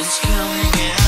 It's coming out.